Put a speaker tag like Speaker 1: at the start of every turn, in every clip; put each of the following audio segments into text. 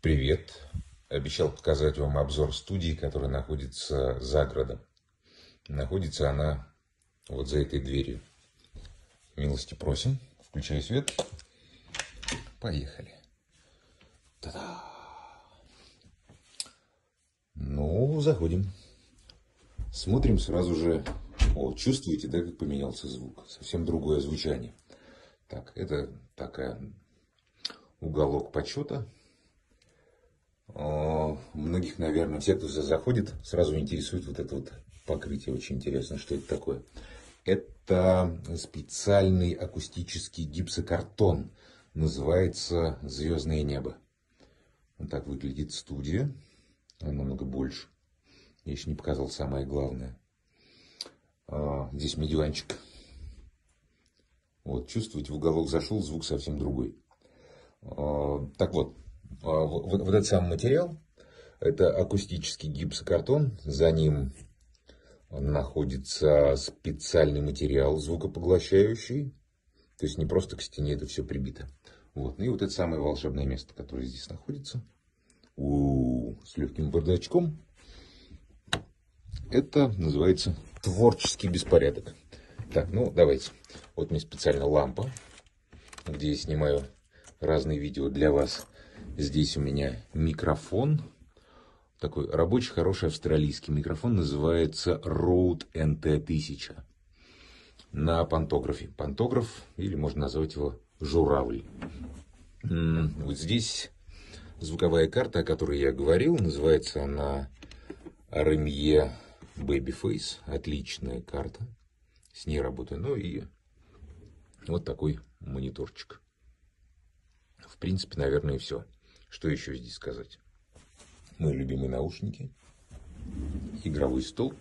Speaker 1: Привет. Обещал показать вам обзор студии, которая находится за городом. Находится она вот за этой дверью. Милости просим. Включаю свет. Поехали. Та-да. Ну, заходим. Смотрим сразу же. О, чувствуете, да, как поменялся звук? Совсем другое звучание. Так, это такая уголок почета многих, наверное, все, кто заходит, сразу интересует вот это вот покрытие. Очень интересно, что это такое. Это специальный акустический гипсокартон. Называется «Звездное небо». Вот так выглядит студия. Она намного больше. Я еще не показал самое главное. А, здесь медиванчик. Вот, чувствуете, в уголок зашел, звук совсем другой. А, так вот, а, вот, вот этот самый материал, это акустический гипсокартон, за ним находится специальный материал звукопоглощающий, то есть не просто к стене это все прибито. Вот. Ну и вот это самое волшебное место, которое здесь находится, у, с легким бардачком, это называется творческий беспорядок. Так, ну давайте. Вот мне специально лампа, где я снимаю разные видео для вас. Здесь у меня микрофон. Такой рабочий, хороший австралийский микрофон. Называется Rode NT1000. На пантографе. Пантограф, или можно назвать его журавль. Вот здесь звуковая карта, о которой я говорил. Называется она RME Babyface. Отличная карта. С ней работаю. Ну и вот такой мониторчик. В принципе, наверное, и все. Что еще здесь сказать? Мои любимые наушники, игровой стол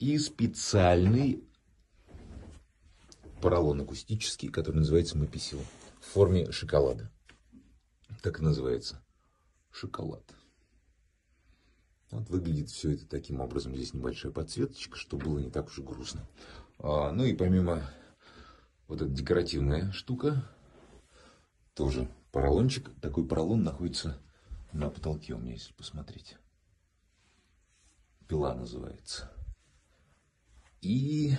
Speaker 1: и специальный поролон акустический, который называется Маписил в форме шоколада. Так и называется. Шоколад. Вот выглядит все это таким образом. Здесь небольшая подсветочка, чтобы было не так уж и грустно. А, ну и помимо вот эта декоративная штука, тоже поролончик. Такой поролон находится на потолке у меня, если посмотреть. Пила называется. И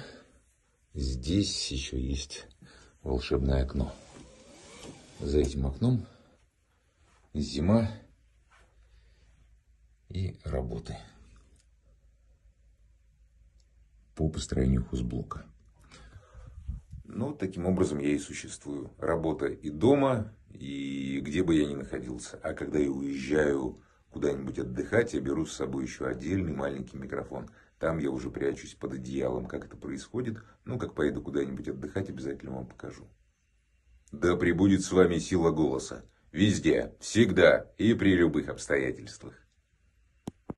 Speaker 1: здесь еще есть волшебное окно. За этим окном зима и работы по построению хозблока. Ну, таким образом я и существую. Работа и дома, и где бы я ни находился. А когда я уезжаю куда-нибудь отдыхать, я беру с собой еще отдельный маленький микрофон. Там я уже прячусь под одеялом, как это происходит. Ну, как поеду куда-нибудь отдыхать, обязательно вам покажу. Да пребудет с вами сила голоса. Везде, всегда и при любых обстоятельствах.